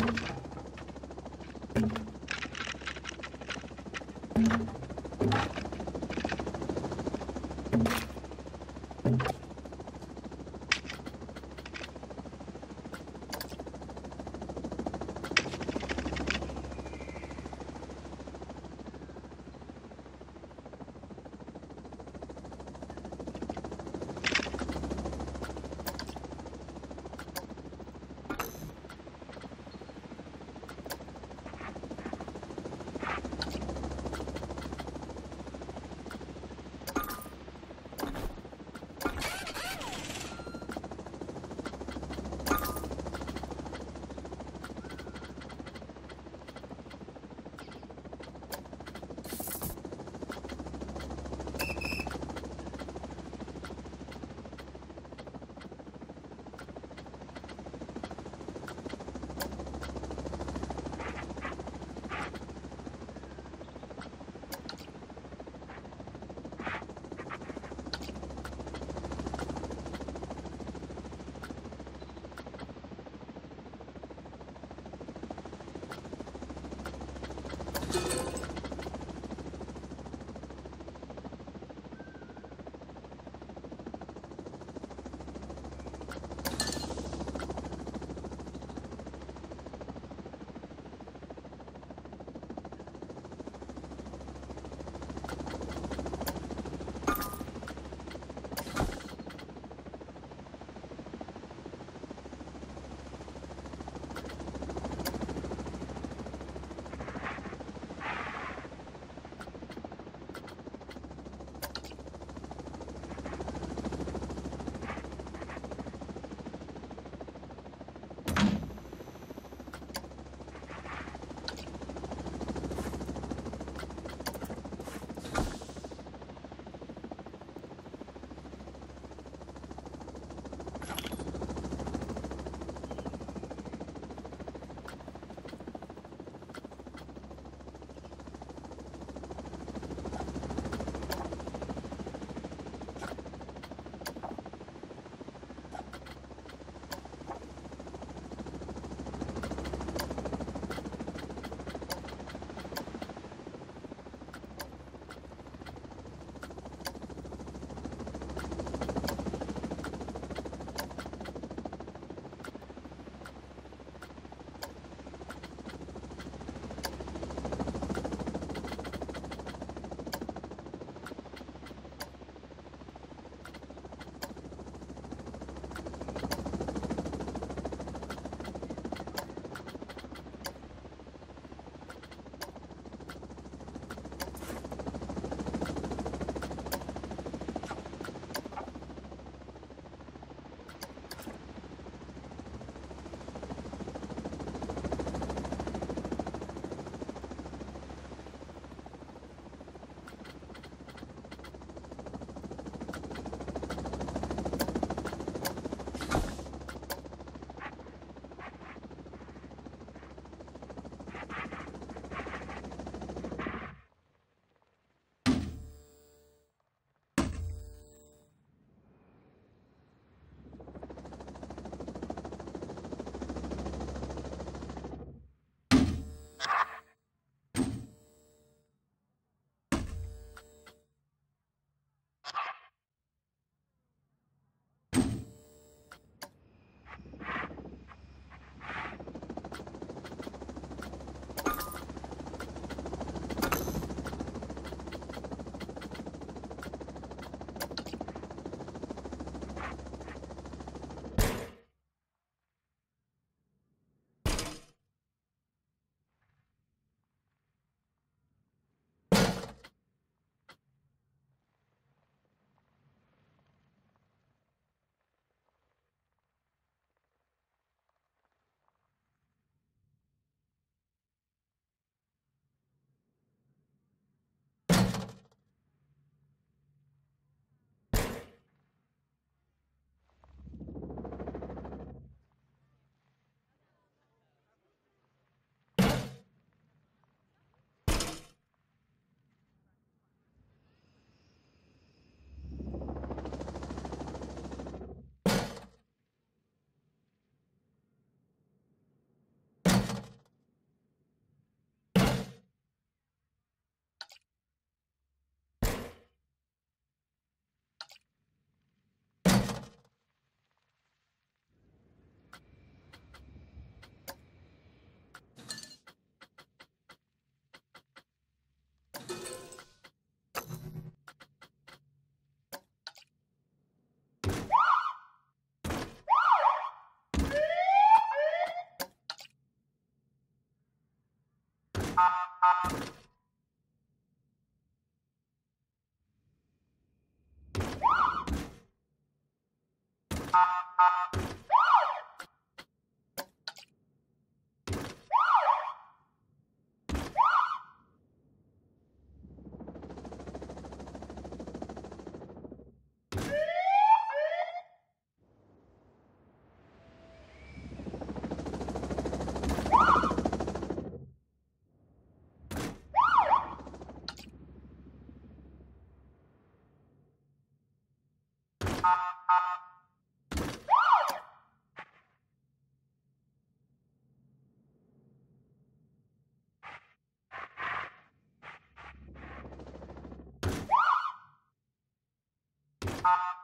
you